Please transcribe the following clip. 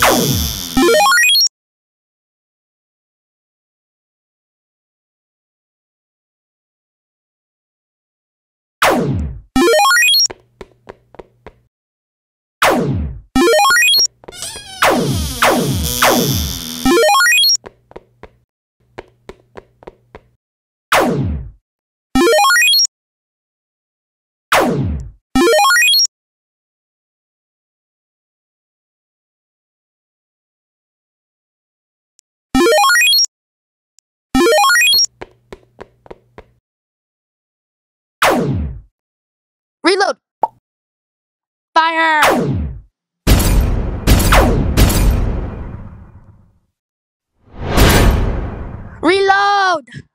Oh! Fire! Reload!